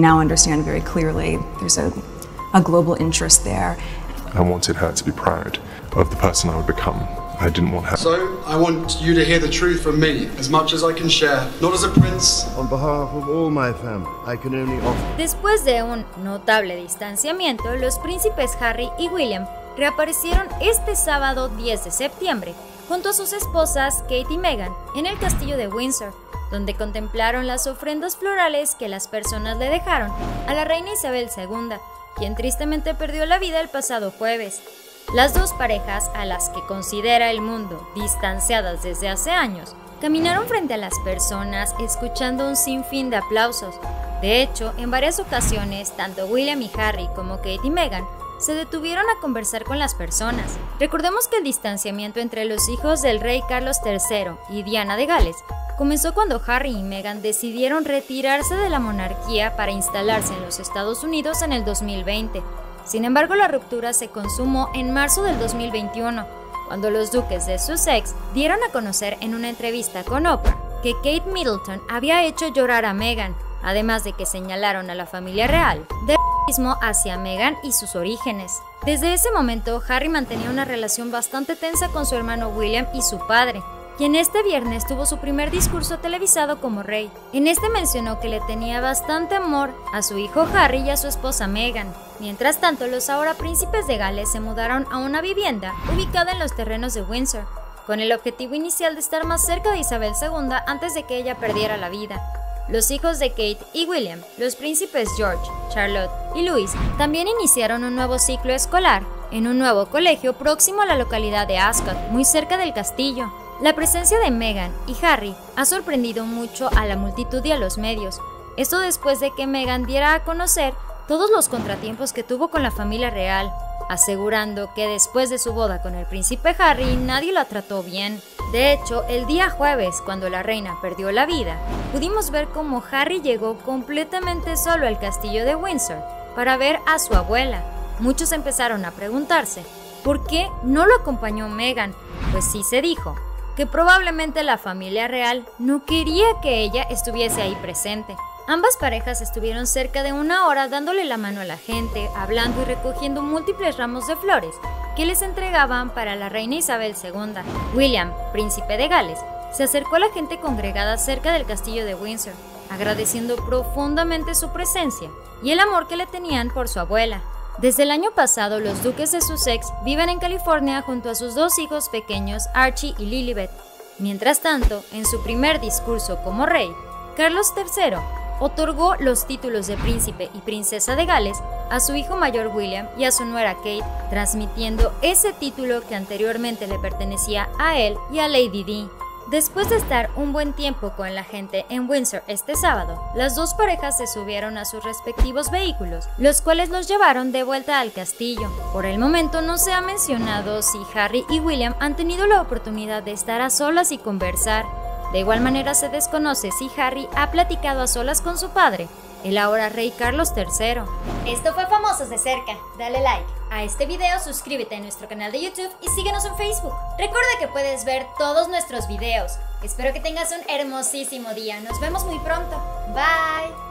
now understand very clearly there's a, a global interest there. I wanted her to be proud of the person I would become. I didn't want her. So, I want you to hear the truth from me, as much as I can share. Not as a prince. On behalf of all my family, I can only offer. Después de un notable distanciamiento, los príncipes Harry y William reaparecieron este sábado 10 de septiembre junto a sus esposas Kate y Meghan en el castillo de Windsor, donde contemplaron las ofrendas florales que las personas le dejaron a la reina Isabel II, quien tristemente perdió la vida el pasado jueves. Las dos parejas, a las que considera el mundo distanciadas desde hace años, caminaron frente a las personas escuchando un sinfín de aplausos. De hecho, en varias ocasiones, tanto William y Harry como Kate y Meghan se detuvieron a conversar con las personas. Recordemos que el distanciamiento entre los hijos del rey Carlos III y Diana de Gales comenzó cuando Harry y Meghan decidieron retirarse de la monarquía para instalarse en los Estados Unidos en el 2020. Sin embargo, la ruptura se consumó en marzo del 2021, cuando los duques de Sussex dieron a conocer en una entrevista con Oprah que Kate Middleton había hecho llorar a Meghan, además de que señalaron a la familia real de hacia Meghan y sus orígenes. Desde ese momento, Harry mantenía una relación bastante tensa con su hermano William y su padre, quien este viernes tuvo su primer discurso televisado como rey. En este mencionó que le tenía bastante amor a su hijo Harry y a su esposa Meghan. Mientras tanto, los ahora príncipes de Gales se mudaron a una vivienda ubicada en los terrenos de Windsor, con el objetivo inicial de estar más cerca de Isabel II antes de que ella perdiera la vida. Los hijos de Kate y William, los príncipes George, Charlotte y Louis, también iniciaron un nuevo ciclo escolar en un nuevo colegio próximo a la localidad de Ascot, muy cerca del castillo. La presencia de Meghan y Harry ha sorprendido mucho a la multitud y a los medios. Esto después de que Meghan diera a conocer todos los contratiempos que tuvo con la familia real, asegurando que después de su boda con el príncipe Harry nadie la trató bien. De hecho, el día jueves, cuando la reina perdió la vida, pudimos ver cómo Harry llegó completamente solo al castillo de Windsor para ver a su abuela. Muchos empezaron a preguntarse, ¿por qué no lo acompañó Meghan? Pues sí se dijo, que probablemente la familia real no quería que ella estuviese ahí presente. Ambas parejas estuvieron cerca de una hora dándole la mano a la gente, hablando y recogiendo múltiples ramos de flores que les entregaban para la reina Isabel II. William, príncipe de Gales, se acercó a la gente congregada cerca del castillo de Windsor, agradeciendo profundamente su presencia y el amor que le tenían por su abuela. Desde el año pasado, los duques de Sussex viven en California junto a sus dos hijos pequeños, Archie y Lilibet. Mientras tanto, en su primer discurso como rey, Carlos III otorgó los títulos de príncipe y princesa de Gales a su hijo mayor William y a su nuera Kate, transmitiendo ese título que anteriormente le pertenecía a él y a Lady Di. Después de estar un buen tiempo con la gente en Windsor este sábado, las dos parejas se subieron a sus respectivos vehículos, los cuales los llevaron de vuelta al castillo. Por el momento no se ha mencionado si Harry y William han tenido la oportunidad de estar a solas y conversar, de igual manera se desconoce si Harry ha platicado a solas con su padre, el ahora rey Carlos III. Esto fue Famosos de Cerca. Dale like a este video, suscríbete a nuestro canal de YouTube y síguenos en Facebook. Recuerda que puedes ver todos nuestros videos. Espero que tengas un hermosísimo día. Nos vemos muy pronto. Bye.